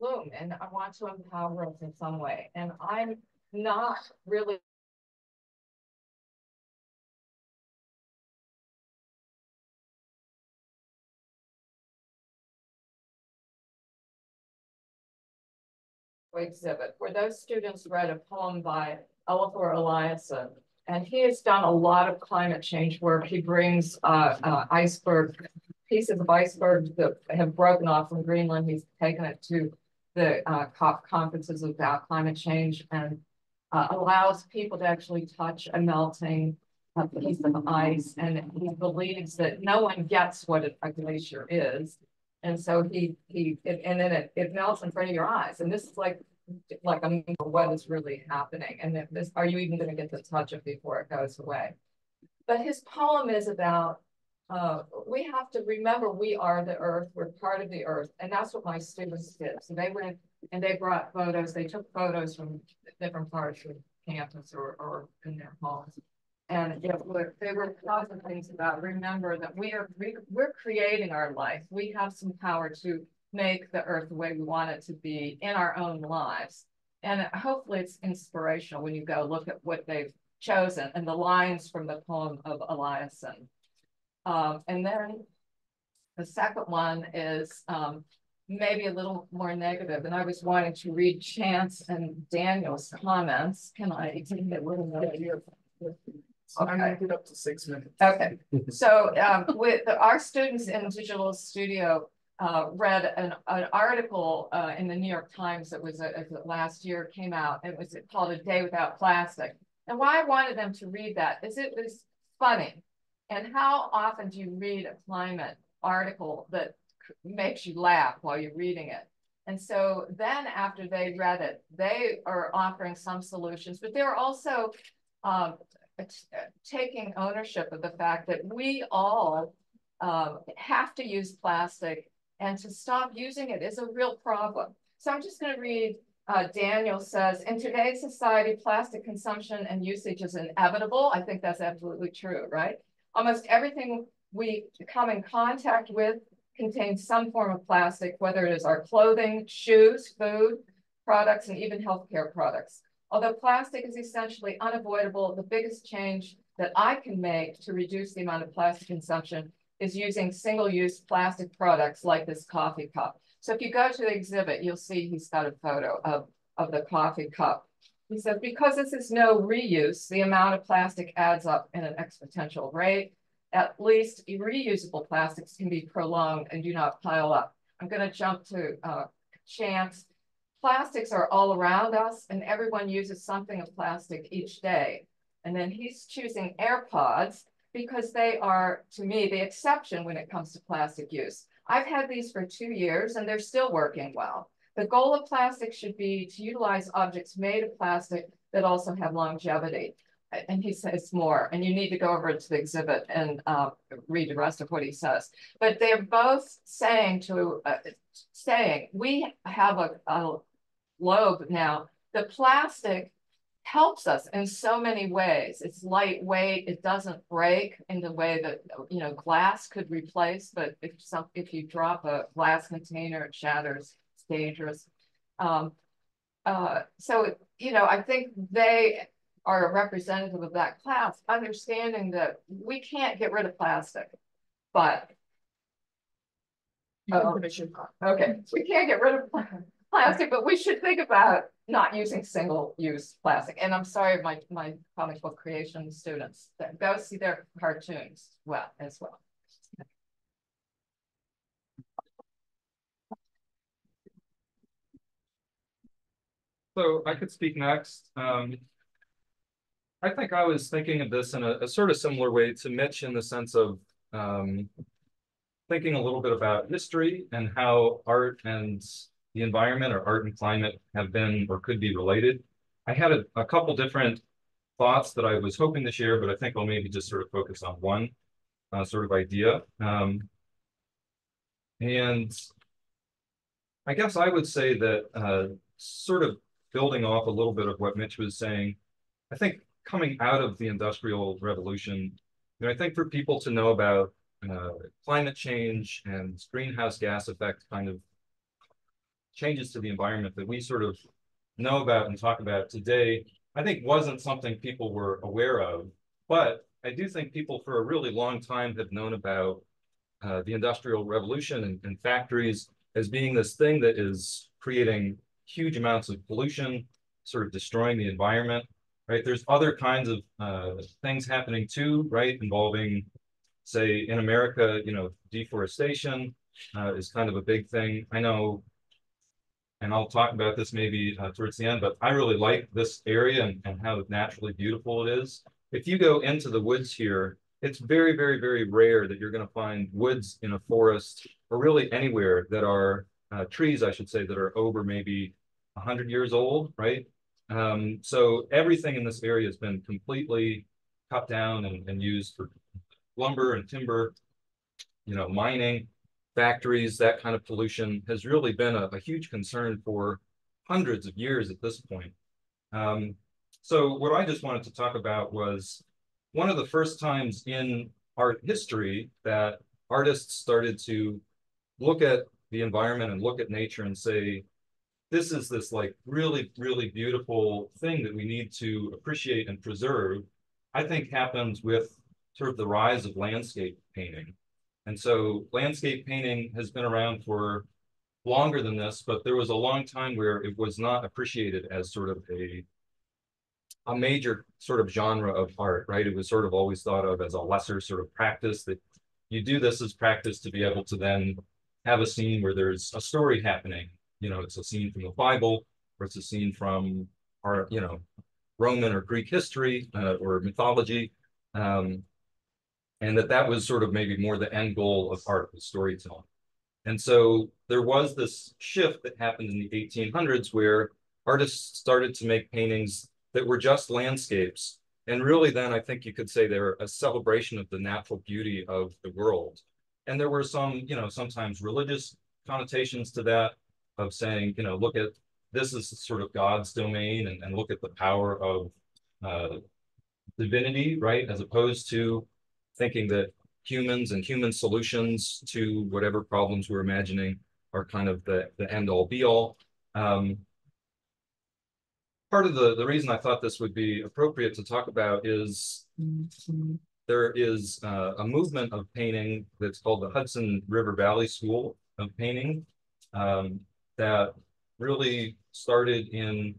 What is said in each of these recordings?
bloom and I want to empower us in some way. And I'm not really exhibit where those students read a poem by Olafur Eliasson. And he has done a lot of climate change work. He brings uh, uh, iceberg, pieces of iceberg that have broken off from Greenland. He's taken it to the uh, COP conferences about climate change and uh, allows people to actually touch a melting a piece of ice. And he believes that no one gets what a glacier is. And so he, he, it, and then it, it melts in front of your eyes. And this is like, like, I mean, what is really happening? And this, are you even going to get to touch it before it goes away? But his poem is about, uh, we have to remember we are the earth, we're part of the earth. And that's what my students did. So they went and they brought photos, they took photos from different parts of campus or, or in their homes. And it were, they were of things about remember that we are we, we're creating our life. We have some power to make the earth the way we want it to be in our own lives. And hopefully it's inspirational when you go look at what they've chosen and the lines from the poem of Eliasson. Um, and then the second one is um, maybe a little more negative, and I was wanting to read Chance and Daniel's comments. Can I take it with Okay. I'm gonna get up to six minutes. Okay, so um, with the, our students in Digital Studio uh, read an, an article uh, in the New York Times that was a, a last year came out. It was called A Day Without Plastic. And why I wanted them to read that is it was funny. And how often do you read a climate article that makes you laugh while you're reading it? And so then after they read it, they are offering some solutions, but they're also um, taking ownership of the fact that we all um, have to use plastic and to stop using it is a real problem. So I'm just going to read uh, Daniel says, in today's society, plastic consumption and usage is inevitable. I think that's absolutely true, right? Almost everything we come in contact with contains some form of plastic, whether it is our clothing, shoes, food, products, and even healthcare products. Although plastic is essentially unavoidable, the biggest change that I can make to reduce the amount of plastic consumption is using single-use plastic products like this coffee cup. So if you go to the exhibit, you'll see he's got a photo of, of the coffee cup. He says, because this is no reuse, the amount of plastic adds up in an exponential rate. At least reusable plastics can be prolonged and do not pile up. I'm going to jump to uh, Chance plastics are all around us and everyone uses something of plastic each day. And then he's choosing AirPods because they are, to me, the exception when it comes to plastic use. I've had these for two years and they're still working well. The goal of plastic should be to utilize objects made of plastic that also have longevity. And he says more, and you need to go over to the exhibit and uh, read the rest of what he says. But they're both saying to, uh, saying we have a, a globe now, the plastic helps us in so many ways. It's lightweight, it doesn't break in the way that you know glass could replace, but if some if you drop a glass container, it shatters, dangerous. Um, uh, so you know, I think they are a representative of that class, understanding that we can't get rid of plastic, but uh, okay, we can't get rid of plastic, but we should think about not using single-use plastic. And I'm sorry, my, my comic book creation students, go see their cartoons well as well. So I could speak next. Um, I think I was thinking of this in a, a, sort of similar way to Mitch in the sense of um, thinking a little bit about history and how art and the environment or art and climate have been or could be related. I had a, a couple different thoughts that I was hoping to share, but I think I'll maybe just sort of focus on one uh, sort of idea. Um, and I guess I would say that uh, sort of building off a little bit of what Mitch was saying, I think coming out of the Industrial Revolution, you know, I think for people to know about uh, climate change and greenhouse gas effect kind of changes to the environment that we sort of know about and talk about today, I think wasn't something people were aware of. But I do think people for a really long time have known about uh, the Industrial Revolution and, and factories as being this thing that is creating huge amounts of pollution, sort of destroying the environment, right? There's other kinds of uh, things happening too, right? Involving, say, in America, you know, deforestation uh, is kind of a big thing. I know, and I'll talk about this maybe uh, towards the end, but I really like this area and, and how naturally beautiful it is. If you go into the woods here, it's very, very, very rare that you're going to find woods in a forest or really anywhere that are uh, trees, I should say, that are over maybe 100 years old, right? Um, so everything in this area has been completely cut down and, and used for lumber and timber, you know, mining, factories, that kind of pollution has really been a, a huge concern for hundreds of years at this point. Um, so what I just wanted to talk about was one of the first times in art history that artists started to look at the environment and look at nature and say, this is this like really, really beautiful thing that we need to appreciate and preserve, I think happens with sort of the rise of landscape painting. And so landscape painting has been around for longer than this, but there was a long time where it was not appreciated as sort of a a major sort of genre of art, right? It was sort of always thought of as a lesser sort of practice that you do this as practice to be able to then have a scene where there's a story happening you know, it's a scene from the Bible, or it's a scene from our, you know, Roman or Greek history uh, or mythology. Um, and that that was sort of maybe more the end goal of art was storytelling. And so there was this shift that happened in the 1800s where artists started to make paintings that were just landscapes. And really then I think you could say they're a celebration of the natural beauty of the world. And there were some, you know, sometimes religious connotations to that, of saying, you know, look at this is sort of God's domain and, and look at the power of uh, divinity, right? As opposed to thinking that humans and human solutions to whatever problems we're imagining are kind of the, the end all be all. Um, part of the, the reason I thought this would be appropriate to talk about is there is uh, a movement of painting that's called the Hudson River Valley School of Painting. Um, that really started in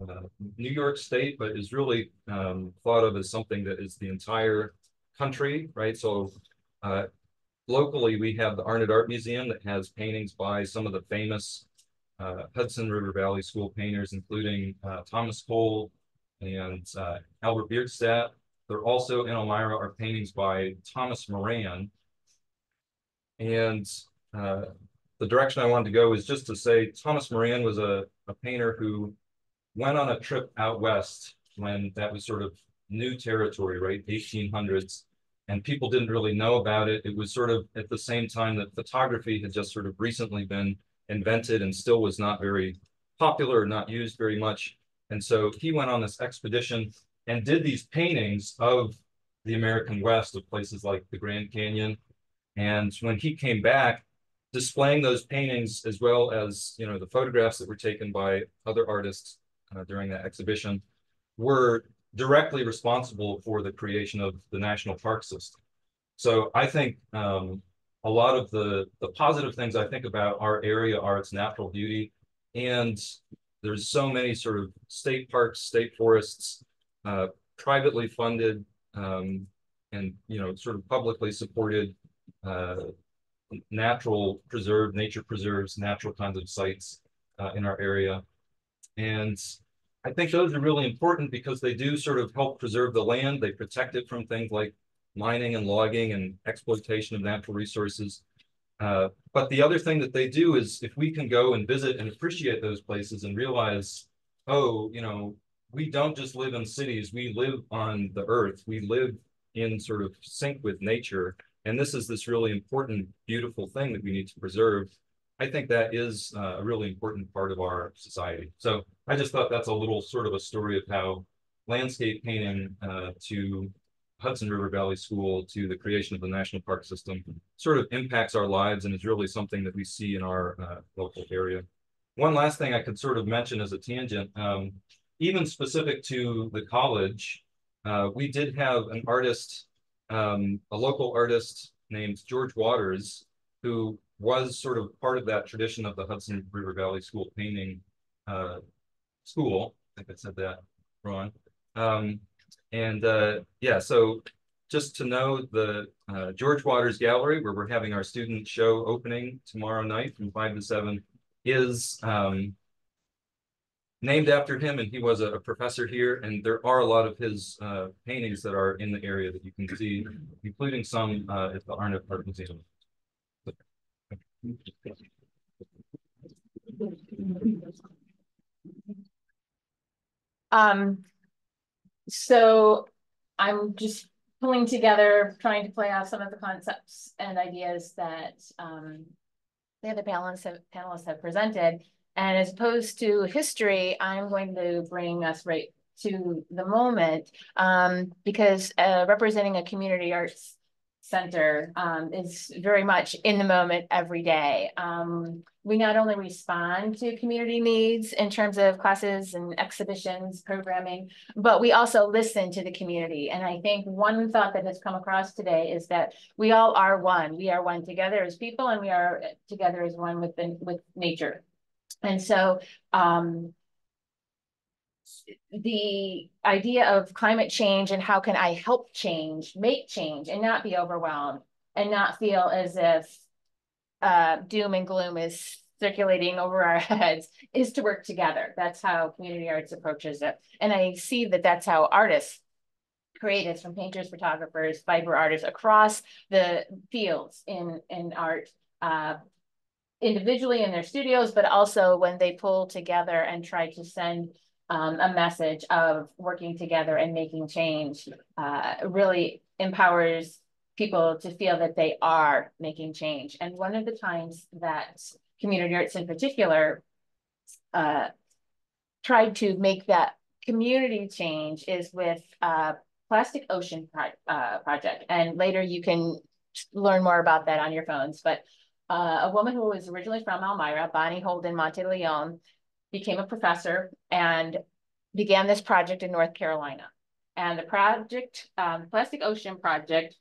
uh, New York State, but is really um, thought of as something that is the entire country, right? So uh, locally, we have the Arnott Art Museum that has paintings by some of the famous uh, Hudson River Valley School painters, including uh, Thomas Cole and uh, Albert Bierstadt. There also in Elmira are paintings by Thomas Moran. And uh, the direction I wanted to go was just to say Thomas Moran was a, a painter who went on a trip out west when that was sort of new territory, right? 1800s. And people didn't really know about it. It was sort of at the same time that photography had just sort of recently been invented and still was not very popular, not used very much. And so he went on this expedition and did these paintings of the American West of places like the Grand Canyon. And when he came back, displaying those paintings as well as you know the photographs that were taken by other artists uh, during that exhibition were directly responsible for the creation of the national park system. So I think um, a lot of the the positive things I think about our area are its natural beauty, and there's so many sort of state parks, state forests, uh, privately funded, um, and you know sort of publicly supported uh, natural preserve, nature preserves, natural kinds of sites uh, in our area. And I think those are really important because they do sort of help preserve the land. They protect it from things like mining and logging and exploitation of natural resources. Uh, but the other thing that they do is if we can go and visit and appreciate those places and realize, oh, you know, we don't just live in cities, we live on the earth, we live in sort of sync with nature. And this is this really important, beautiful thing that we need to preserve. I think that is uh, a really important part of our society. So I just thought that's a little sort of a story of how landscape painting uh, to Hudson River Valley School to the creation of the national park system sort of impacts our lives and is really something that we see in our uh, local area. One last thing I could sort of mention as a tangent, um, even specific to the college, uh, we did have an artist, um, a local artist named George Waters, who was sort of part of that tradition of the Hudson River Valley School painting uh, school. I think I said that wrong. Um, and uh, yeah, so just to know the uh, George Waters Gallery, where we're having our student show opening tomorrow night from five to seven, is um, named after him, and he was a, a, professor here. And there are a lot of his uh, paintings that are in the area that you can see, including some uh, at the Arnott Art Museum. Um, so I'm just pulling together, trying to play off some of the concepts and ideas that um, the other panelists have, panelists have presented. And as opposed to history, I'm going to bring us right to the moment um, because uh, representing a community arts center um, is very much in the moment every day. Um, we not only respond to community needs in terms of classes and exhibitions, programming, but we also listen to the community. And I think one thought that has come across today is that we all are one. We are one together as people and we are together as one with, the, with nature. And so um, the idea of climate change and how can I help change, make change, and not be overwhelmed and not feel as if uh, doom and gloom is circulating over our heads is to work together. That's how community arts approaches it. And I see that that's how artists, creatives from painters, photographers, fiber artists across the fields in, in art uh, individually in their studios, but also when they pull together and try to send um, a message of working together and making change uh, really empowers people to feel that they are making change. And one of the times that community arts in particular uh, tried to make that community change is with uh, Plastic Ocean pro uh, Project. And later you can learn more about that on your phones. But uh, a woman who was originally from Elmira, Bonnie Holden Monteleone, became a professor and began this project in North Carolina. And the project, um, Plastic Ocean Project,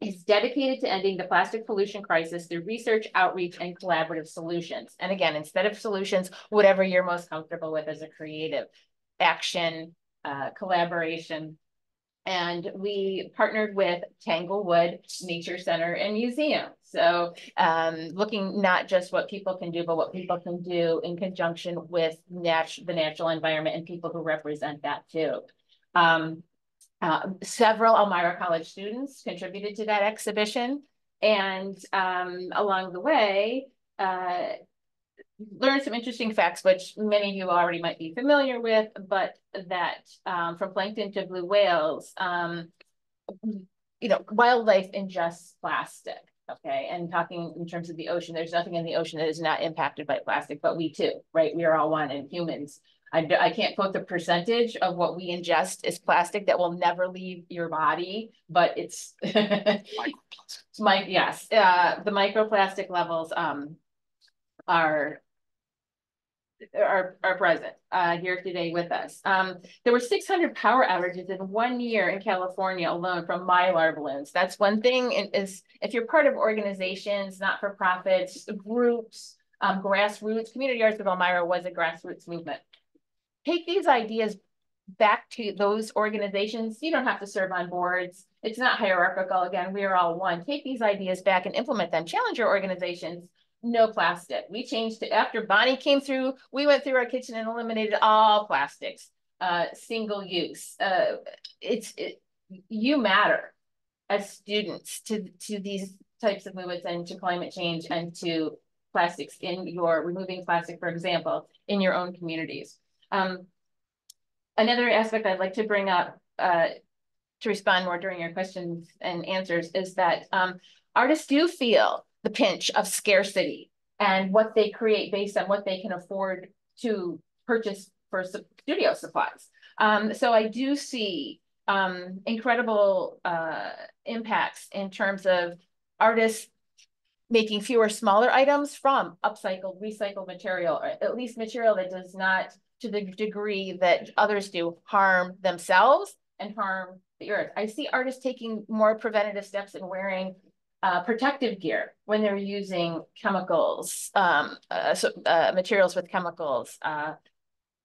is dedicated to ending the plastic pollution crisis through research, outreach, and collaborative solutions. And again, instead of solutions, whatever you're most comfortable with as a creative action, uh, collaboration, and we partnered with Tanglewood Nature Center and Museum. So um, looking not just what people can do, but what people can do in conjunction with nat the natural environment and people who represent that too. Um, uh, several Elmira College students contributed to that exhibition. And um, along the way, uh, learned some interesting facts, which many of you already might be familiar with, but that um, from plankton to blue whales, um, you know, wildlife ingests plastic. Okay, and talking in terms of the ocean, there's nothing in the ocean that is not impacted by plastic, but we too, right? We are all one, and humans. I, I can't quote the percentage of what we ingest is plastic that will never leave your body, but it's my yes, uh, the microplastic levels um are are, are present uh, here today with us. Um, there were 600 power outages in one year in California alone from mylar balloons. That's one thing is if you're part of organizations, not-for-profits, groups, um, grassroots, Community Arts of Elmira was a grassroots movement. Take these ideas back to those organizations. You don't have to serve on boards. It's not hierarchical. Again, we are all one. Take these ideas back and implement them. Challenge your organizations no plastic. We changed to after Bonnie came through, we went through our kitchen and eliminated all plastics, uh, single use. Uh, it's it, you matter as students to to these types of movements and to climate change and to plastics in your removing plastic, for example, in your own communities. Um, another aspect I'd like to bring up uh, to respond more during your questions and answers is that um, artists do feel the pinch of scarcity and what they create based on what they can afford to purchase for studio supplies. Um, so I do see um, incredible, uh, impacts in terms of artists making fewer smaller items from upcycled, recycled material, or at least material that does not, to the degree that others do, harm themselves and harm the earth. I see artists taking more preventative steps and wearing uh, protective gear when they're using chemicals, um, uh, so, uh, materials with chemicals. Uh,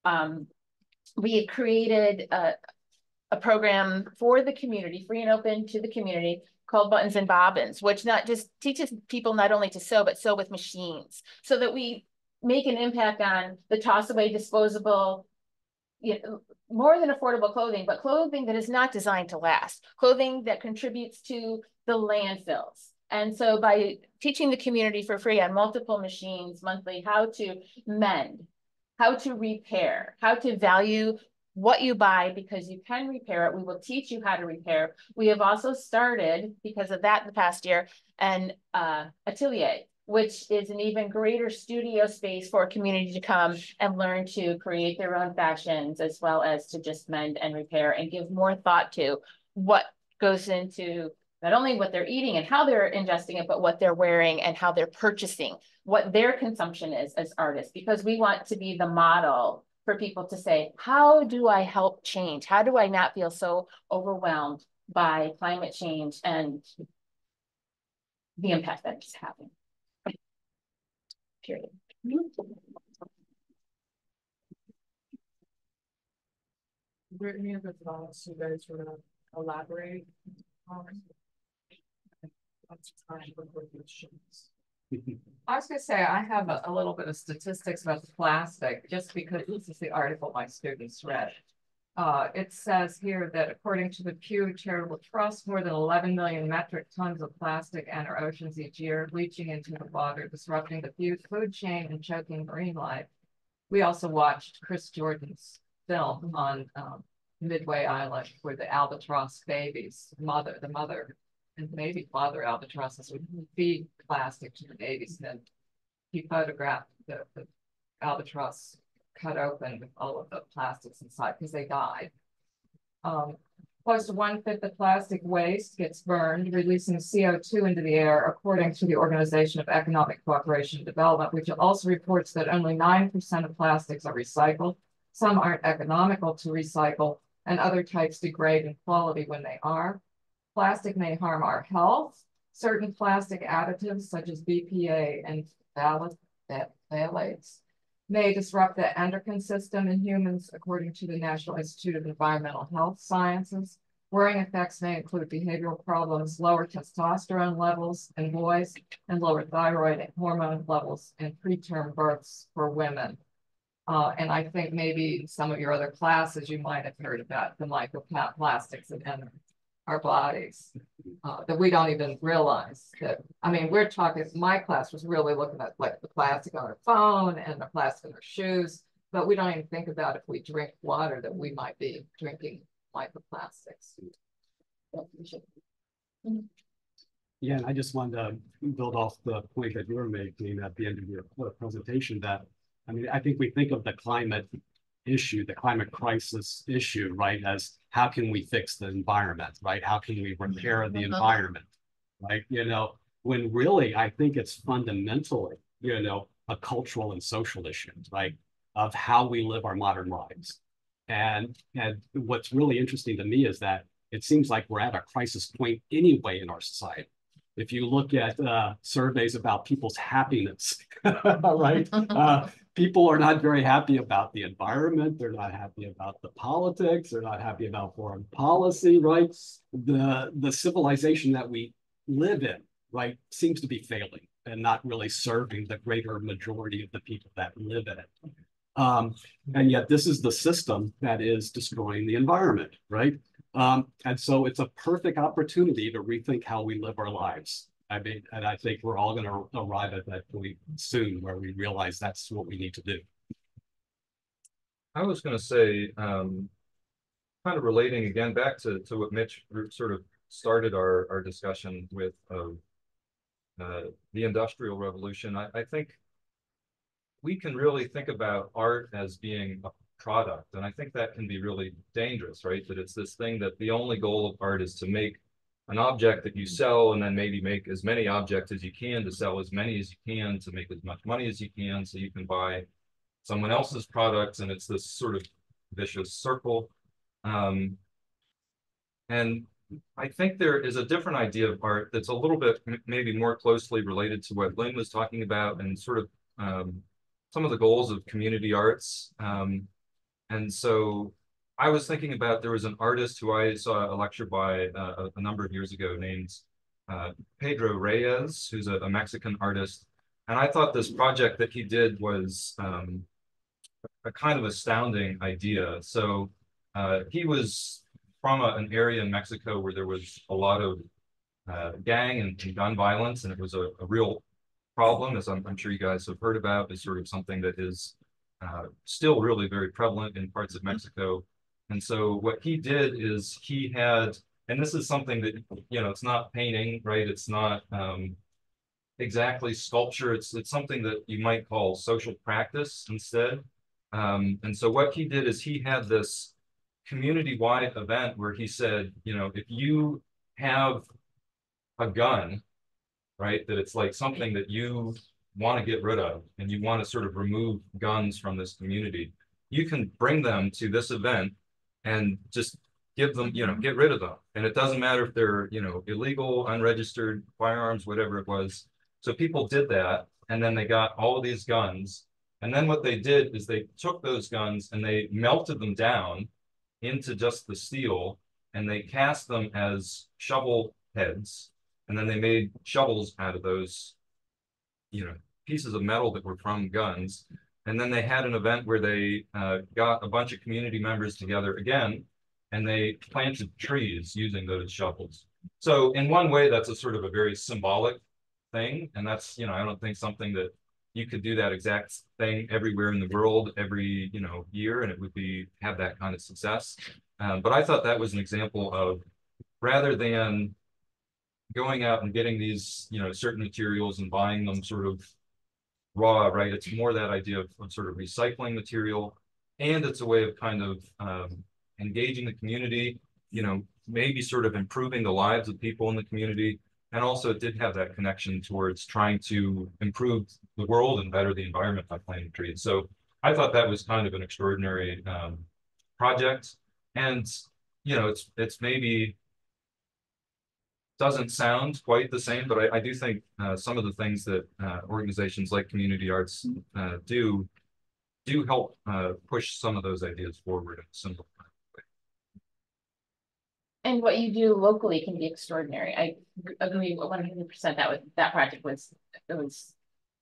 um, we created a, a program for the community, free and open to the community, called Buttons and Bobbins, which not just teaches people not only to sew, but sew with machines, so that we make an impact on the toss away disposable, you know, more than affordable clothing, but clothing that is not designed to last, clothing that contributes to the landfills. And so by teaching the community for free on multiple machines monthly, how to mend, how to repair, how to value what you buy because you can repair it. We will teach you how to repair. We have also started, because of that in the past year, an uh, atelier, which is an even greater studio space for a community to come and learn to create their own fashions as well as to just mend and repair and give more thought to what goes into not only what they're eating and how they're ingesting it, but what they're wearing and how they're purchasing, what their consumption is as artists, because we want to be the model for people to say, how do I help change? How do I not feel so overwhelmed by climate change and the impact that it's having? Period. Is there any other thoughts you guys want to elaborate on? That's time for questions. I was gonna say, I have a, a little bit of statistics about the plastic, just because this is the article my students read. Uh, it says here that according to the Pew Charitable Trust, more than eleven million metric tons of plastic enter oceans each year, leaching into the water, disrupting the food, chain and choking marine life. We also watched Chris Jordan's film on, um, Midway Island, where the albatross babies, mother, the mother and maybe father albatrosses would feed plastic to the babies. Then he photographed the, the albatross cut open with all of the plastics inside because they died. Um, close to one fifth of plastic waste gets burned, releasing CO2 into the air, according to the Organization of Economic Cooperation and Development, which also reports that only 9% of plastics are recycled. Some aren't economical to recycle, and other types degrade in quality when they are. Plastic may harm our health. Certain plastic additives such as BPA and phthalates may disrupt the endocrine system in humans, according to the National Institute of Environmental Health Sciences. Worrying effects may include behavioral problems, lower testosterone levels in boys, and lower thyroid hormone levels in preterm births for women. Uh, and I think maybe some of your other classes, you might have heard about the microplastics and our bodies uh, that we don't even realize that. I mean, we're talking, my class was really looking at like the plastic on our phone and the plastic in our shoes, but we don't even think about if we drink water that we might be drinking microplastics. Yeah, and I just wanted to build off the point that you were making at the end of your presentation that, I mean, I think we think of the climate issue, the climate crisis issue, right, as how can we fix the environment, right? How can we repair the mm-hmm. environment, right? You know, when really I think it's fundamentally, you know, a cultural and social issue, right, of how we live our modern lives. And and what's really interesting to me is that it seems like we're at a crisis point anyway in our society. If you look at uh, surveys about people's happiness, right? Uh, people are not very happy about the environment. They're not happy about the politics. They're not happy about foreign policy, right? The, the civilization that we live in, right, seems to be failing and not really serving the greater majority of the people that live in it. Um, and yet this is the system that is destroying the environment, right? Um, and so it's a perfect opportunity to rethink how we live our lives. I mean, and I think we're all going to arrive at that point soon where we realize that's what we need to do. I was going to say, um, kind of relating again back to, to what Mitch sort of started our, our discussion with uh, uh, the Industrial Revolution. I, I think we can really think about art as being a product. And I think that can be really dangerous, right? That it's this thing that the only goal of art is to make an object that you sell and then maybe make as many objects as you can to sell as many as you can to make as much money as you can so you can buy someone else's products and it's this sort of vicious circle. Um, and I think there is a different idea of art that's a little bit maybe more closely related to what Lynn was talking about and sort of um, some of the goals of community arts. Um, and so I was thinking about there was an artist who I saw a lecture by uh, a number of years ago named uh, Pedro Reyes, who's a, a, Mexican artist. And I thought this project that he did was um, a kind of astounding idea. So uh, he was from a, an area in Mexico where there was a lot of uh, gang and, and, gun violence, and it was a, a real problem, as I'm, I'm, sure you guys have heard about, is sort of something that is uh, still really very prevalent in parts of Mexico. And so what he did is he had, and this is something that, you know, it's not painting, right? It's not um, exactly sculpture. It's, it's something that you might call social practice instead. Um, and so what he did is he had this community-wide event where he said, you know, if you have a gun, right, that it's like something that you want to get rid of and you want to sort of remove guns from this community, you can bring them to this event and just give them, you know, get rid of them. And it doesn't matter if they're, you know, illegal, unregistered firearms, whatever it was. So people did that. And then they got all these guns. And then what they did is they took those guns and they melted them down into just the steel and they cast them as shovel heads. And then they made shovels out of those, you know, pieces of metal that were from guns. And then they had an event where they uh, got a bunch of community members together again, and they planted trees using those shovels. So in one way, that's a sort of a very symbolic thing. And that's, you know, I don't think something that you could do that exact thing everywhere in the world every, you know, year, and it would be have that kind of success. Um, but I thought that was an example of rather than going out and getting these, you know, certain materials and buying them sort of raw, right? It's more that idea of, of sort of recycling material. And it's a way of kind of um, engaging the community, you know, maybe sort of improving the lives of people in the community. And also it did have that connection towards trying to improve the world and better the environment by planting trees. So I thought that was kind of an extraordinary um, project. And, you know, it's, it's maybe doesn't sound quite the same, but I, I do think uh, some of the things that uh, organizations like Community Arts uh, do do help uh, push some of those ideas forward in a simple way. And what you do locally can be extraordinary. I agree 100% that was that project was it was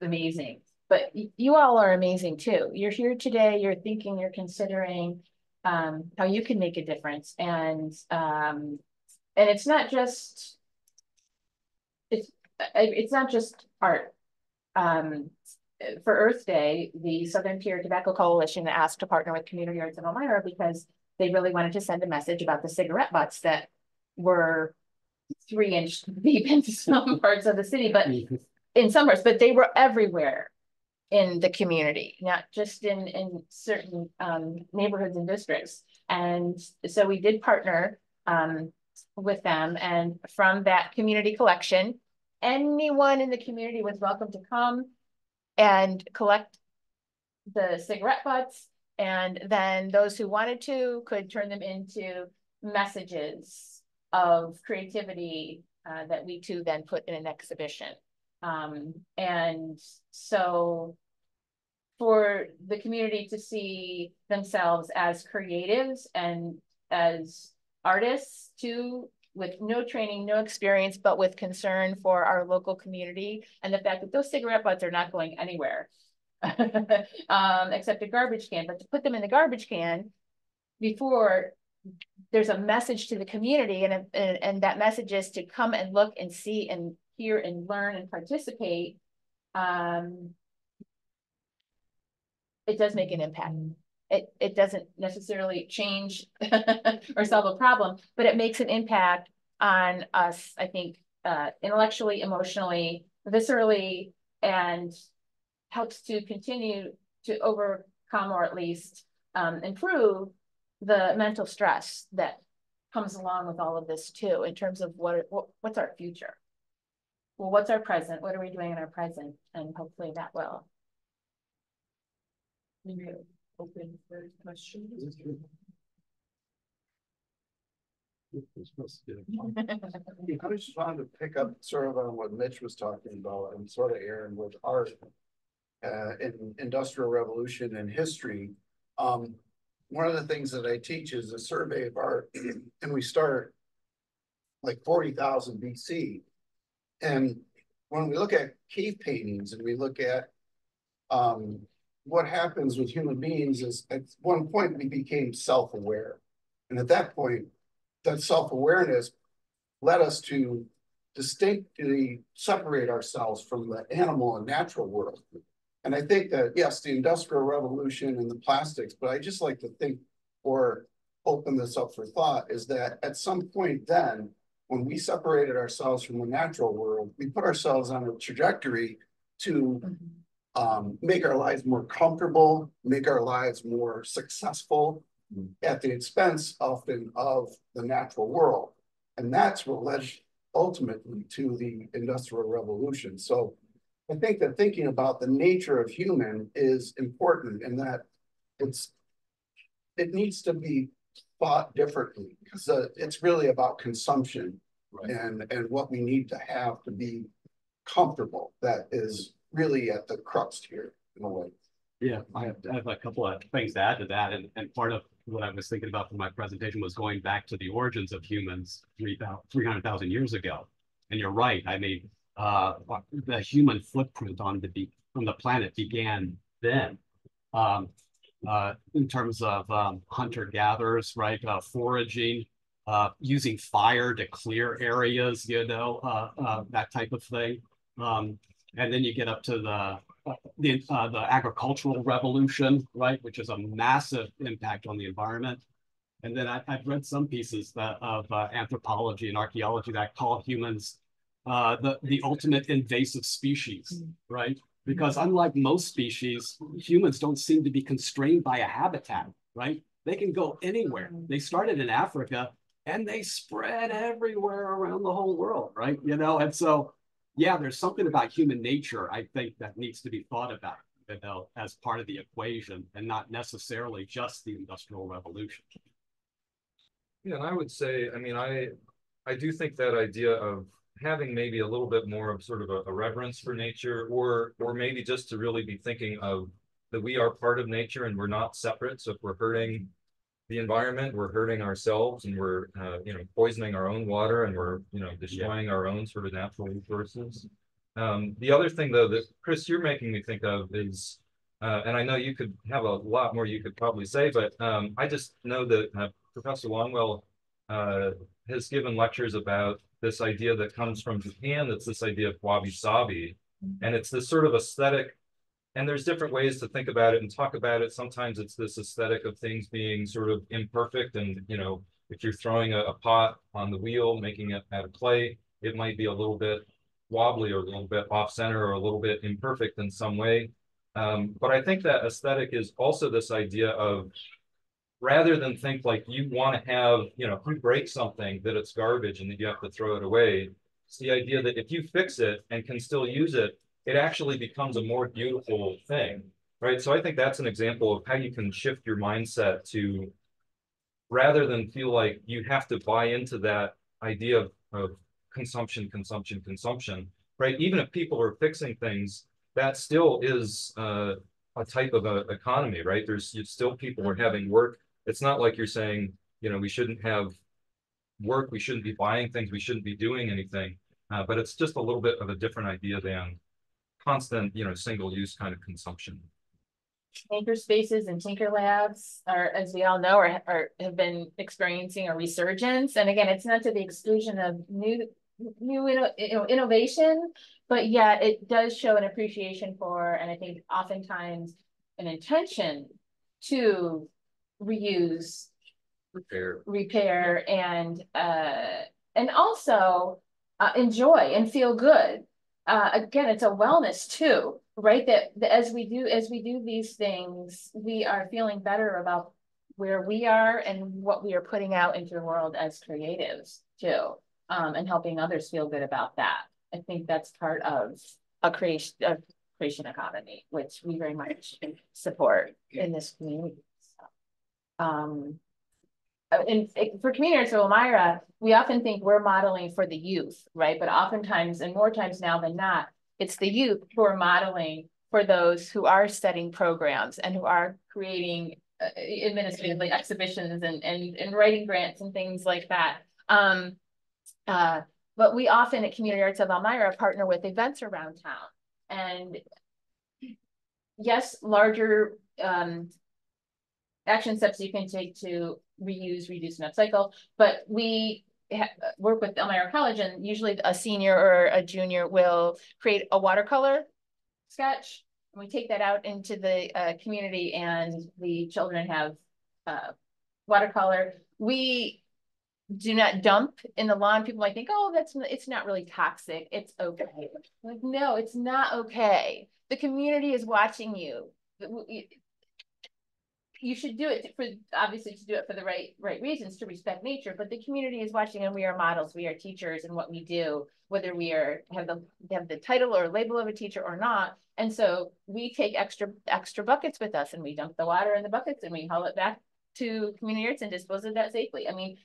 amazing. But you all are amazing too. You're here today, you're thinking, you're considering um, how you can make a difference. And um, and it's not just it's not just art. Um, for Earth Day, the Southern Tier Tobacco Coalition asked to partner with Community Arts in Elmira because they really wanted to send a message about the cigarette butts that were three inch deep in some parts of the city, but mm-hmm. in some parts, but they were everywhere in the community, not just in, in certain um, neighborhoods and districts. And so we did partner um, with them and from that community collection, anyone in the community was welcome to come and collect the cigarette butts. And then those who wanted to could turn them into messages of creativity uh, that we too then put in an exhibition. Um, and so for the community to see themselves as creatives and as artists too with no training, no experience, but with concern for our local community and the fact that those cigarette butts are not going anywhere um, except a garbage can. But to put them in the garbage can before there's a message to the community and, and, and that message is to come and look and see and hear and learn and participate. Um, it does make an impact it, it doesn't necessarily change or solve a problem, but it makes an impact on us, I think, uh, intellectually, emotionally, viscerally, and helps to continue to overcome or at least um, improve the mental stress that comes along with all of this too, in terms of what, what, what's our future? Well, what's our present? What are we doing in our present? And hopefully that will. Maybe open for questions. I just wanted to pick up sort of on what Mitch was talking about and sort of Aaron with art. Uh, in industrial revolution and history, um, one of the things that I teach is a survey of art, and we start. Like forty thousand BC. And when we look at cave paintings and we look at. Um, what happens with human beings is at one point we became self-aware. And at that point, that self-awareness led us to distinctly separate ourselves from the animal and natural world. And I think that, yes, the industrial revolution and the plastics, but I just like to think or open this up for thought is that at some point then, when we separated ourselves from the natural world, we put ourselves on a trajectory to mm-hmm. Um, make our lives more comfortable, make our lives more successful at the expense often of the natural world. And that's what led ultimately to the industrial revolution. So I think that thinking about the nature of human is important and that it's it needs to be thought differently because uh, it's really about consumption Right. and and what we need to have to be comfortable. That is really at the crux here in a way. Yeah, I have, I have a couple of things to add to that, and, and part of what I was thinking about for my presentation was going back to the origins of humans 300,000 years ago. And you're right, I mean, uh, the human footprint on the, be- on the planet began then. Um, uh, in terms of um, hunter-gatherers, right, uh, foraging, uh, using fire to clear areas, you know, uh, uh, that type of thing. Um, and then you get up to the the uh, the agricultural revolution, right, which is a massive impact on the environment. And then I, have read some pieces that, of uh, anthropology and archaeology that call humans uh, the the ultimate invasive species, right? Because unlike most species, humans don't seem to be constrained by a habitat, right? They can go anywhere. They started in Africa and they spread everywhere around the whole world, right? You know, and so yeah, there's something about human nature, I think, that needs to be thought about, you know, as part of the equation and not necessarily just the industrial revolution. Yeah, and I would say, I mean, I, I do think that idea of having maybe a little bit more of sort of a, a reverence for nature, or, or maybe just to really be thinking of that we are part of nature and we're not separate. So if we're hurting the environment, we're hurting ourselves and we're, uh, you know, poisoning our own water and we're, you know, destroying our own sort of natural resources. Um, the other thing though that Chris, you're making me think of is, uh, and I know you could have a lot more you could probably say, but um, I just know that uh, Professor Longwell uh, has given lectures about this idea that comes from Japan. That's this idea of wabi sabi, and it's this sort of aesthetic and there's different ways to think about it and talk about it. Sometimes it's this aesthetic of things being sort of imperfect. And, you know, if you're throwing a, a pot on the wheel, making it out of clay, it might be a little bit wobbly or a little bit off center or a little bit imperfect in some way. Um, but I think that aesthetic is also this idea of rather than think like you want to have, you know, if you break something that it's garbage and that you have to throw it away, it's the idea that if you fix it and can still use it, it actually becomes a more beautiful thing, right? So I think that's an example of how you can shift your mindset to rather than feel like you have to buy into that idea of, of consumption, consumption, consumption, right? Even if people are fixing things, that still is uh, a type of a economy, right? There's still people are having work. It's not like you're saying, you know, we shouldn't have work, we shouldn't be buying things, we shouldn't be doing anything. Uh, but it's just a little bit of a different idea than constant, you know, single use kind of consumption. Maker spaces and Tinker Labs are, as we all know, are, are have been experiencing a resurgence. And again, it's not to the exclusion of new new you know, innovation, but yet it does show an appreciation for, and I think oftentimes an intention to reuse, repair, repair, and uh, and also uh, enjoy and feel good uh, again, it's a wellness too. right, that, that as we do, as we do these things, we are feeling better about where we are and what we are putting out into the world as creatives too. Um, and helping others feel good about that. I think that's part of a creation, a creation economy, which we very much support in this community. So, Um, and for community arts of Elmira, we often think we're modeling for the youth, right? But oftentimes, and more times now than not, it's the youth who are modeling for those who are studying programs and who are creating uh, administratively exhibitions and, and, and writing grants and things like that. Um, uh, but we often at Community Arts of Elmira partner with events around town. And yes, larger um, action steps you can take to reuse, reduce, and upcycle, but we work with Elmira College and usually a senior or a junior will create a watercolor sketch. And we take that out into the uh, community and the children have uh, watercolor. We do not dump in the lawn. People might think, oh, that's, it's not really toxic. It's okay. Like, no, it's not okay. The community is watching you. You should do it for, obviously to do it for the right, right reasons, to respect nature, but the community is watching and we are models, we are teachers and what we do, whether we are, have the, have the title or label of a teacher or not. And so we take extra, extra buckets with us and we dump the water in the buckets and we haul it back to community arts and dispose of that safely. I mean,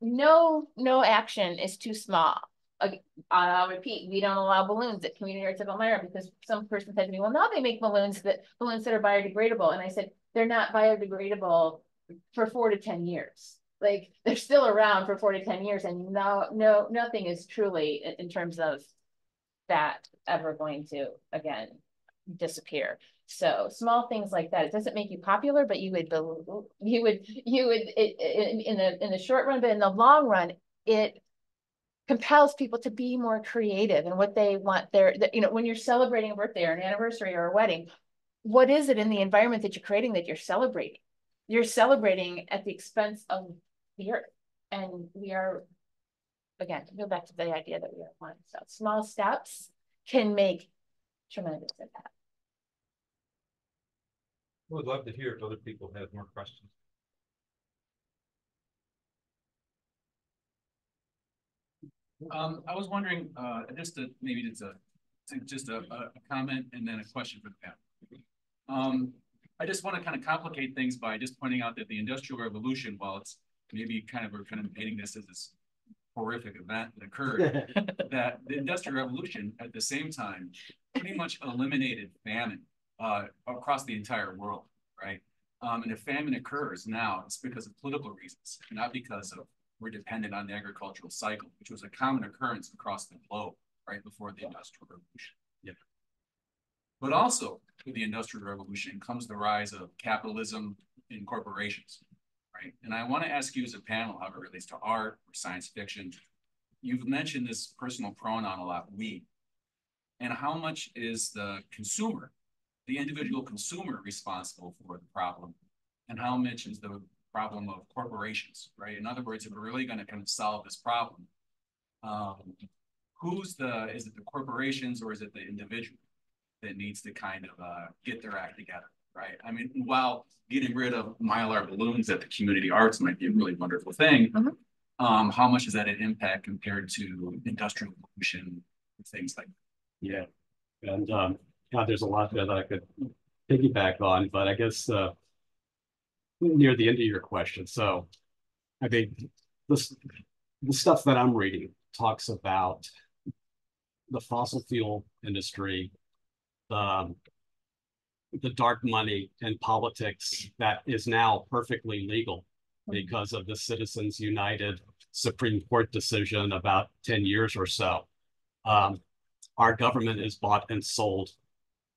no, no action is too small. I'll repeat, we don't allow balloons at Community Arts of Elmira because some person said to me, well, now they make balloons that, balloons that are biodegradable. And I said, they're not biodegradable for four to ten years. Like, they're still around for four to ten years and no, no, nothing is truly in, terms of that ever going to, again, disappear. So small things like that, it doesn't make you popular, but you would, you would, you would, it, in the, in the short run, but in the long run, it compels people to be more creative and what they want their, the- you know, when you're celebrating a birthday or an anniversary or a wedding, what is it in the environment that you're creating that you're celebrating? You're celebrating at the expense of the earth. And we are, again, to go back to the idea that we are one, so small steps can make tremendous impact. We would love to hear if other people have more questions. Um, I was wondering, uh, just a, maybe it's a, just a, a a comment and then a question for the panel. Um, I just want to kind of complicate things by just pointing out that the Industrial Revolution, while it's maybe kind of, we're kind of painting this as this horrific event that occurred, that the Industrial Revolution at the same time pretty much eliminated famine uh, across the entire world, right? Um, and if famine occurs now, it's because of political reasons, not because of we're dependent on the agricultural cycle, which was a common occurrence across the globe right before the Industrial Revolution. Yeah. But also with the Industrial Revolution comes the rise of capitalism in corporations, right? And I want to ask you as a panel how it relates to art or science fiction. You've mentioned this personal pronoun a lot, we. And how much is the consumer, the individual consumer responsible for the problem? And how much is the problem of corporations, right? In other words, if we're really going to kind of solve this problem, um, who's the, is it the corporations or is it the individual that needs to kind of uh, get their act together, right? I mean, while getting rid of mylar balloons at the community arts might be a really wonderful thing, Mhm. um, how much is that an impact compared to industrial pollution, things like Yeah, and um, God, there's a lot there that I could piggyback on, but I guess uh. Near the end of your question, so. I think this, the stuff that I'm reading talks about. The fossil fuel industry. Um. The dark money and politics that is now perfectly legal. Because of the Citizens United Supreme Court decision about ten years or so. Um, our government is bought and sold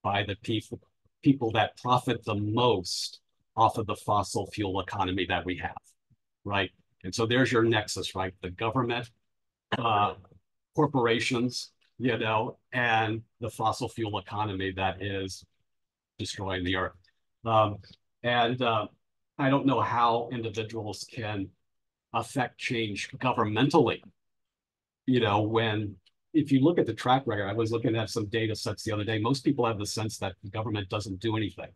by the people, people that profit the most off of the fossil fuel economy that we have, right? And so there's your nexus, right? The government, uh, corporations, you know, and the fossil fuel economy that is destroying the earth. Um, and uh, I don't know how individuals can affect change governmentally, you know, when if you look at the track record, I was looking at some data sets the other day, most people have the sense that the government doesn't do anything.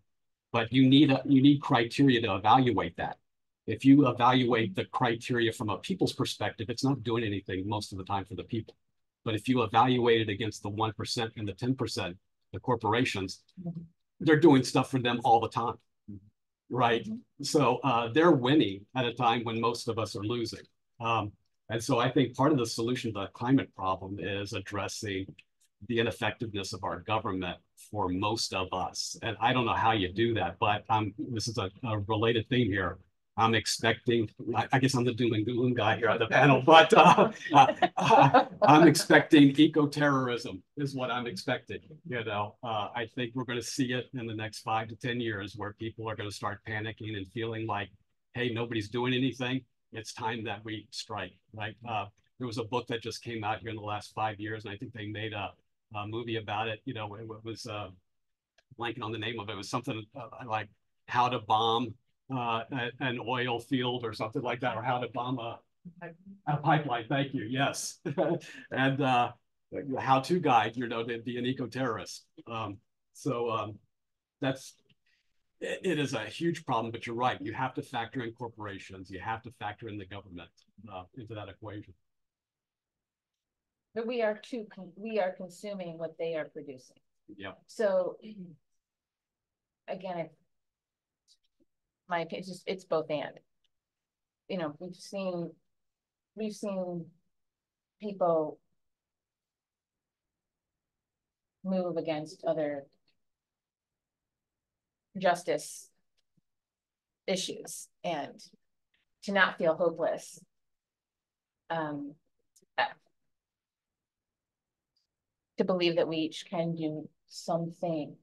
But you need a, you need criteria to evaluate that. If you evaluate the criteria from a people's perspective, it's not doing anything most of the time for the people. But if you evaluate it against the one percent and the ten percent, the corporations, they're doing stuff for them all the time. Right? So uh, they're winning at a time when most of us are losing. Um, and so I think part of the solution to the climate problem is addressing the ineffectiveness of our government for most of us. And I don't know how you do that, but um, this is a, a related theme here. I'm expecting, I, guess I'm the doom and gloom guy here on the panel, but uh, uh, I'm expecting eco-terrorism is what I'm expecting. You know, uh, I think we're going to see it in the next five to 10 years where people are going to start panicking and feeling like, hey, nobody's doing anything. It's time that we strike, right? Uh, there was a book that just came out here in the last five years, and I think they made a, a movie about it. You know, it, it was uh, blanking on the name of it. It was something uh, like how to bomb uh, an oil field or something like that, or how to bomb a, a pipeline. Thank you. Yes, and uh, how to guide, you know, to be an eco-terrorist. Um, so um, that's it, it is a huge problem. But you're right. You have to factor in corporations. You have to factor in the government uh, into that equation. But we are too, con- we are consuming what they are producing. Yeah. So. Again, it. My opinion, it's just, it's both and. You know, we've seen, we've seen people. Move against other. Justice. Issues and to not feel hopeless. Um. To believe that we each can do something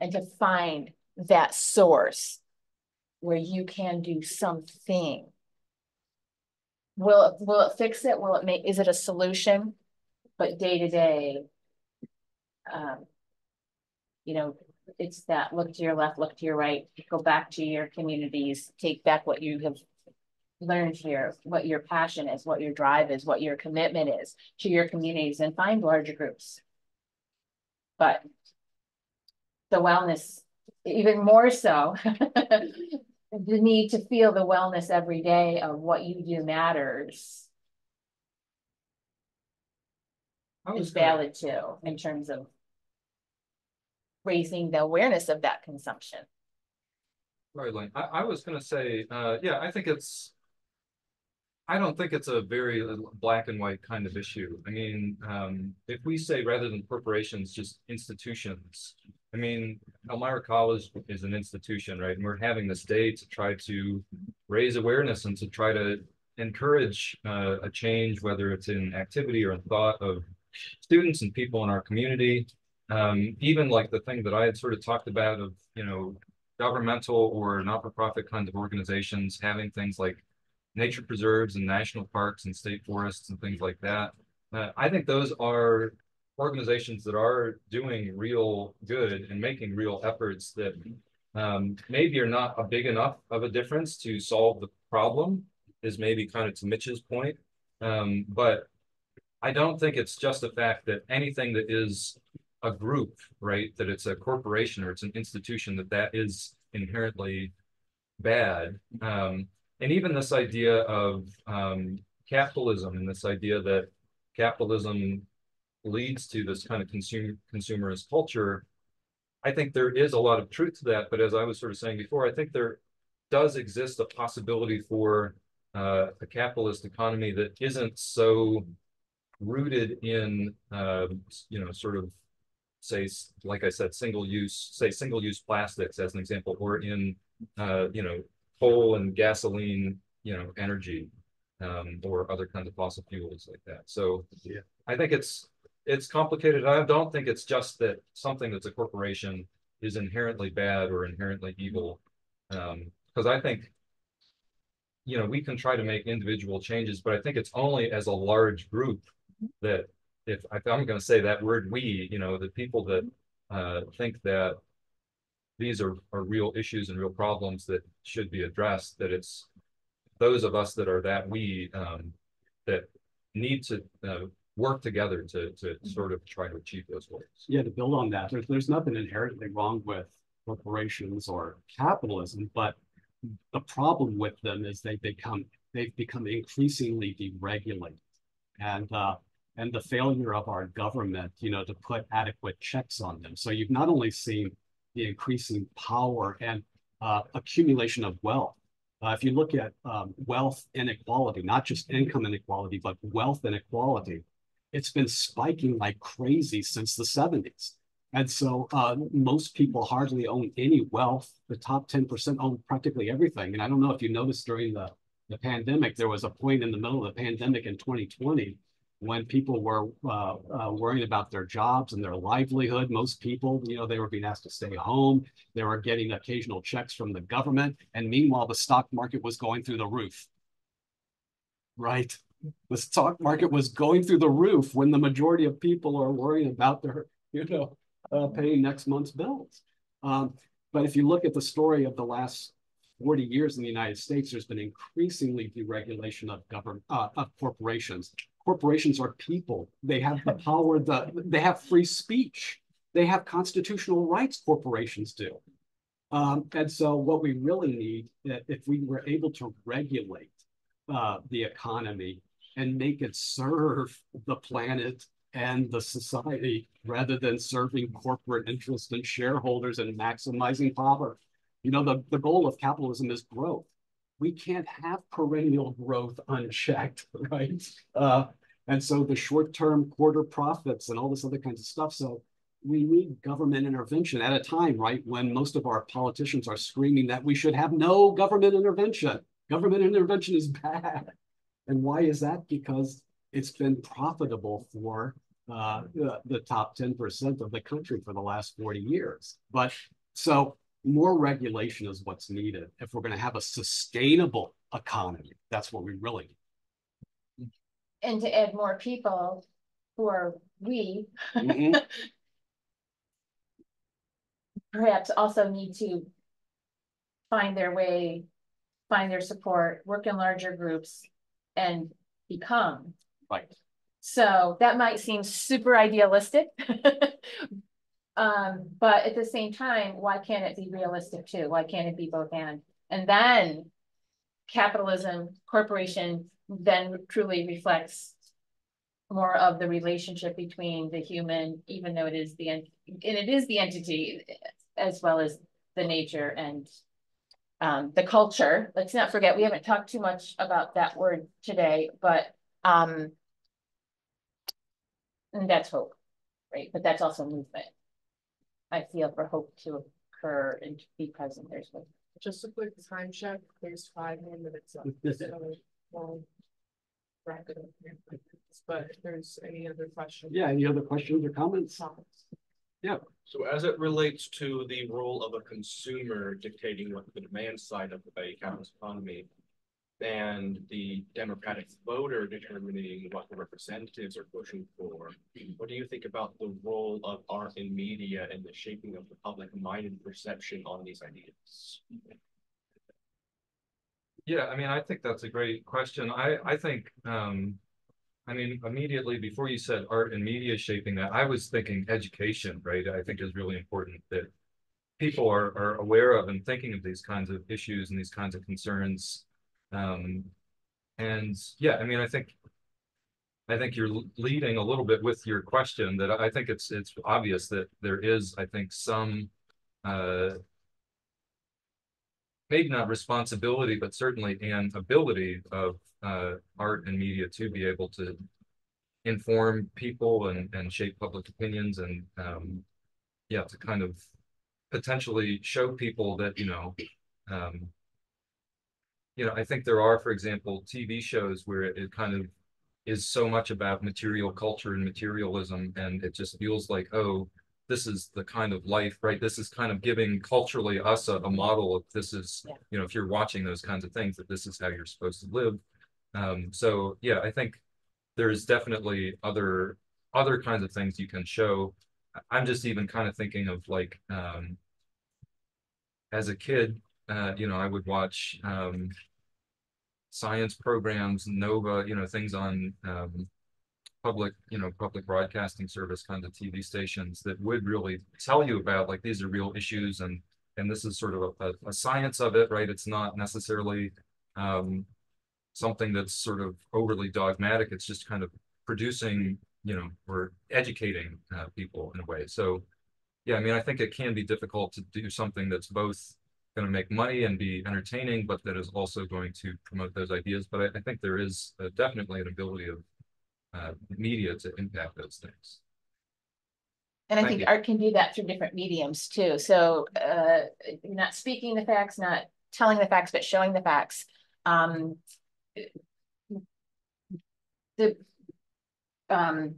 and to find that source where you can do something. Will, it will it fix it? Will it make, is it a solution? But day to day. Um. You know, it's that look to your left, look to your right, go back to your communities, take back what you have. Learned here, what your passion is, what your drive is, what your commitment is to your communities and find larger groups. But. The wellness, even more so. The need to feel the wellness every day of what you do matters is valid too, in terms of. Raising the awareness of that consumption. Right, Lane. I, I was gonna say, uh, yeah, I think it's. I don't think it's a very uh, black and white kind of issue. I mean, um, if we say rather than corporations, just institutions. I mean, Elmira College is an institution, right? And we're having this day to try to raise awareness and to try to encourage uh, a change, whether it's in activity or in thought of students and people in our community. Um, even like the thing that I had sort of talked about of, you know, governmental or not-for-profit kinds of organizations having things like nature preserves and national parks and state forests and things like that. Uh, I think those are organizations that are doing real good and making real efforts that um, maybe are not a big enough of a difference to solve the problem is maybe kind of to Mitch's point. Um, but I don't think it's just the fact that anything that is a group, right, that it's a corporation or it's an institution, that that is inherently bad. Um, and even this idea of um, capitalism and this idea that capitalism leads to this kind of consumer consumerist culture. I think there is a lot of truth to that, but as I was sort of saying before, I think there does exist a possibility for uh, a capitalist economy that isn't so rooted in, uh, you know, sort of say, like I said, single use, say single use plastics as an example, or in, uh, you know, coal and gasoline, you know, energy, um, or other kinds of fossil fuels like that. So Yeah. I think it's, it's complicated. I don't think it's just that something that's a corporation is inherently bad or inherently evil. Um, because I think, you know, we can try to make individual changes, but I think it's only as a large group that if, if I'm gonna say that word, we, you know, the people that uh think that these are are real issues and real problems that should be addressed, that it's those of us that are that we um that need to uh work together to, to sort of try to achieve those goals. Yeah, to build on that, there's, there's nothing inherently wrong with corporations or capitalism, but the problem with them is they become, they've become increasingly deregulated. And, uh, and the failure of our government, you know, to put adequate checks on them. So you've not only seen the increasing power and, uh, accumulation of wealth. Uh, if you look at, um, wealth inequality, not just income inequality, but wealth inequality, it's been spiking like crazy since the seventies. And so uh, most people hardly own any wealth. The top 10% own practically everything. And I don't know if you noticed during the, the pandemic, there was a point in the middle of the pandemic in 2020 when people were uh, uh, worrying about their jobs and their livelihood. Most people, you know, they were being asked to stay home. They were getting occasional checks from the government. And meanwhile, the stock market was going through the roof. Right the stock market was going through the roof when the majority of people are worrying about their, you know, uh, paying next month's bills. Um, but if you look at the story of the last 40 years in the United States, there's been increasingly deregulation of government, uh, of corporations. Corporations are people. They have the power, the, they have free speech. They have constitutional rights, corporations do. Um, and so what we really need, if we were able to regulate uh, the economy and make it serve the planet and the society rather than serving corporate interests and shareholders and maximizing power. You know, the, the goal of capitalism is growth. We can't have perennial growth unchecked, right? Uh, and so the short-term quarter profits and all this other kinds of stuff. So we need government intervention at a time, right, when most of our politicians are screaming that we should have no government intervention. Government intervention is bad. And why is that? Because it's been profitable for uh, the, the top 10% of the country for the last 40 years. But so more regulation is what's needed if we're going to have a sustainable economy. That's what we really need. And to add more people who are we, Mm -hmm. perhaps also need to find their way, find their support, work in larger groups, and become. Right. So that might seem super idealistic. um, but at the same time, why can't it be realistic too? Why can't it be both and? And then capitalism, corporation then truly reflects more of the relationship between the human, even though it is the and it is the entity as well as the nature and um, the culture. Let's not forget, we haven't talked too much about that word today, but um, and that's hope, right? But that's also movement. I feel for hope to occur and to be present. There's hope. Just a quick time check. There's five more minutes left. so we'll wrap it up. But if there's any other questions. Yeah, any other questions or comments? Comments? Yeah. So as it relates to the role of a consumer dictating what the demand side of a capitalist economy and the democratic voter determining what the representatives are pushing for, what do you think about the role of art and media in the shaping of the public mind and perception on these ideas? Yeah, I mean, I think that's a great question. I, I think um, I mean, immediately before you said art and media shaping that, I was thinking education, right? I think is really important that people are, are aware of and thinking of these kinds of issues and these kinds of concerns. Um, and yeah, I mean, I think I think you're leading a little bit with your question that I think it's it's obvious that there is, I think, some uh, maybe not responsibility, but certainly an ability of uh, art and media to be able to inform people and, and shape public opinions and um, yeah, to kind of potentially show people that, you know, um, you know, I think there are, for example, TV shows where it, it kind of is so much about material culture and materialism, and it just feels like, oh, this is the kind of life, right? This is kind of giving culturally us a, a model of this is, yeah. you know, if you're watching those kinds of things, that this is how you're supposed to live. Um, so yeah, I think there's definitely other other kinds of things you can show. I'm just even kind of thinking of like um, as a kid, uh, you know, I would watch um, science programs, Nova, you know, things on um, public, you know, public broadcasting service kind of TV stations that would really tell you about like these are real issues and and this is sort of a, a science of it, right? It's not necessarily um, something that's sort of overly dogmatic. It's just kind of producing, you know, or educating uh, people in a way. So, yeah, I mean, I think it can be difficult to do something that's both going to make money and be entertaining, but that is also going to promote those ideas. But I, I think there is uh, definitely an ability of uh, media to impact those things. And I Thank think you. art can do that through different mediums too. So uh, you're not speaking the facts, not telling the facts, but showing the facts. Um, the um,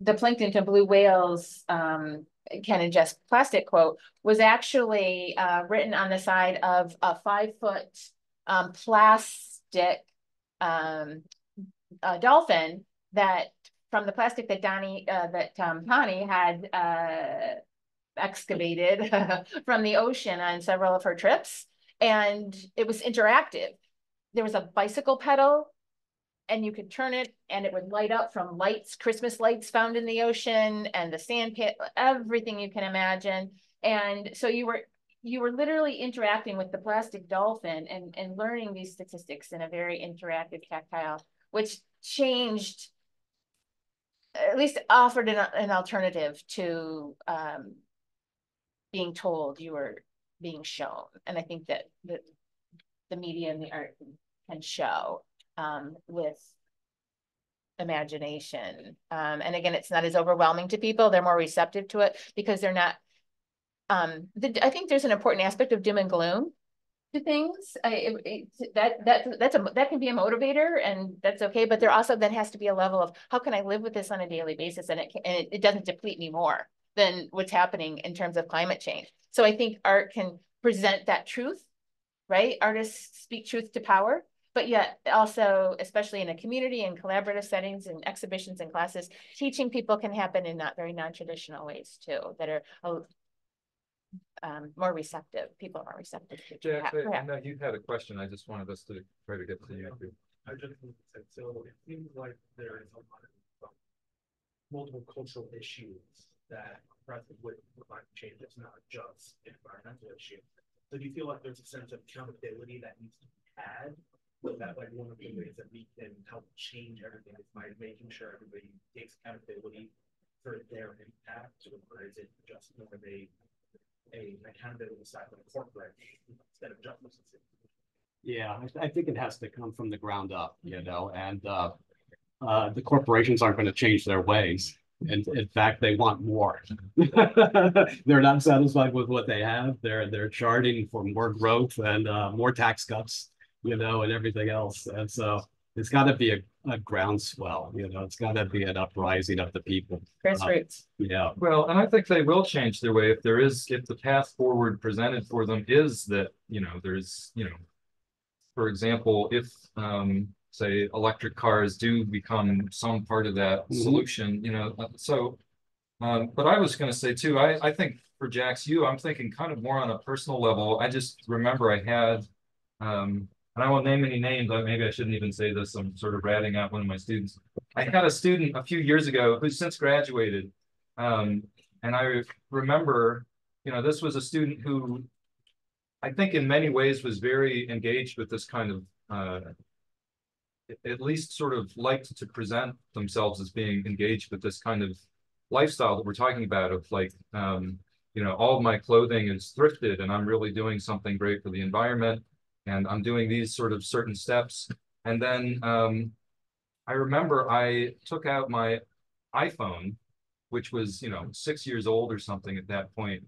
the plankton to blue whales um, can ingest plastic quote was actually uh, written on the side of a five foot um, plastic um, uh, dolphin that from the plastic that Donnie, uh, that um, Connie had uh, excavated from the ocean on several of her trips. And it was interactive. There was a bicycle pedal and you could turn it and it would light up from lights, Christmas lights found in the ocean and the sand pit, everything you can imagine. And so you were you were literally interacting with the plastic dolphin and, and learning these statistics in a very interactive tactile, which changed at least offered an, an alternative to um, being told you were being shown. And I think that the, the media and the art can show um, with imagination. Um, and again, it's not as overwhelming to people. They're more receptive to it because they're not. Um, the, I think there's an important aspect of doom and gloom to things. I, it, it, that that that's a that can be a motivator, and that's okay. But there also then has to be a level of how can I live with this on a daily basis, and it can, and it, it doesn't deplete me more than what's happening in terms of climate change. So I think art can present that truth, right? Artists speak truth to power, but yet also, especially in a community and collaborative settings and exhibitions and classes, teaching people can happen in not very non-traditional ways too, that are um, more receptive. People are more receptive to Jack, I perhaps. know you had a question. I just wanted us to try to get to you. too. I just said, so it seems like there is a lot of um, multiple cultural issues that are present with climate change. It's not just an environmental issue. So do you feel like there's a sense of accountability that needs to be had? So that like one of the ways that we can help change everything is by making sure everybody takes accountability for their impact, or is it just more of a a accountability side of corporate instead of just Yeah, I, I think it has to come from the ground up, you know, and uh, uh, the corporations aren't going to change their ways. And in fact, they want more. They're not satisfied with what they have. They're they're charting for more growth and uh, more tax cuts, you know, and everything else. And so it's got to be a, a groundswell, you know, it's got to be an uprising of the people. Grassroots. Yeah. Well, and I think they will change their way if there is, if the path forward presented for them is that, you know, there's, you know, for example, if, um, say, electric cars do become some part of that Mhm. solution, you know, uh, so. Um, but I was gonna say too, I, I think for Jack's you, I'm thinking kind of more on a personal level. I just remember I had, um, and I won't name any names, but maybe I shouldn't even say this. I'm sort of ratting out one of my students. I had a student a few years ago who's since graduated. Um, and I remember, you know, this was a student who I think in many ways was very engaged with this kind of, uh, at least sort of liked to present themselves as being engaged with this kind of lifestyle that we're talking about of like, um, you know, all of my clothing is thrifted and I'm really doing something great for the environment. And I'm doing these sort of certain steps. And then um, I remember I took out my iPhone, which was, you know, six years old or something at that point.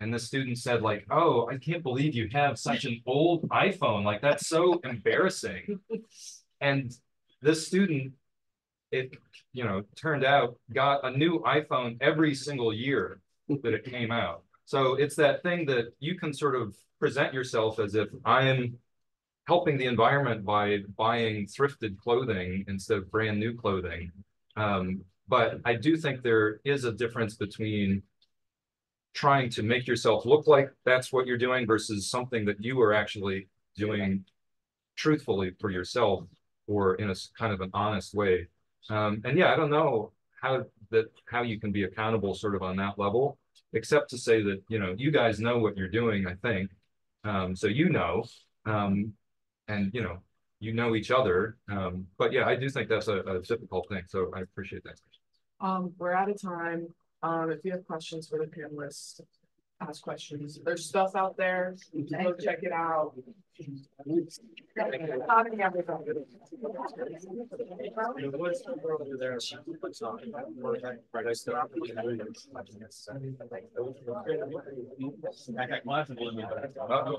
And the student said, like, oh, I can't believe you have such an old iPhone. Like, that's so embarrassing. And this student, it, you know, turned out got a new iPhone every single year that it came out. So it's that thing that you can sort of present yourself as if I am helping the environment by buying thrifted clothing instead of brand new clothing. Um, but I do think there is a difference between trying to make yourself look like that's what you're doing versus something that you are actually doing truthfully for yourself or in a kind of an honest way. Um, and yeah, I don't know how that, how you can be accountable sort of on that level. Except to say that, you know, you guys know what you're doing, I think. Um, so you know, um, and you know, you know each other. Um, but yeah, I do think that's a, a difficult thing, so I appreciate that. Um, we're out of time. Um, if you have questions for the panelists, ask questions. There's stuff out there. Go check it out. Talking to everybody.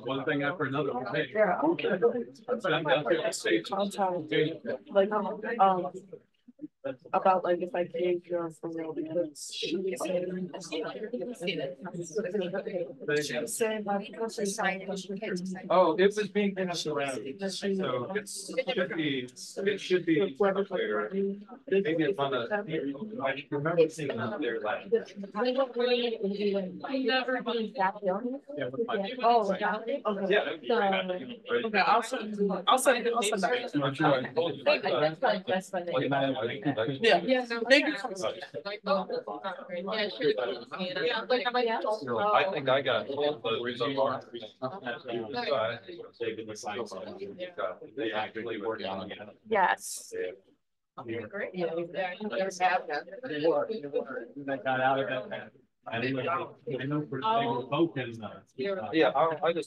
One thing after another. Yeah. Like, um, about like if I gave you for real because she was saying. She was saying like, because she's saying- Oh, it was being passed around, so it's, it should be, it should be clear. Maybe it's on a, I remember seeing it out there last. Oh, got? Okay. Yeah. that'd be great. Okay, I'll send, I'll send, I'll send that. I'm sure I told you about that. That's fun. Like, man, I think- Yeah. Yeah. Thank you. I think I got. the. They actually worked on it. Yes. Yeah, I just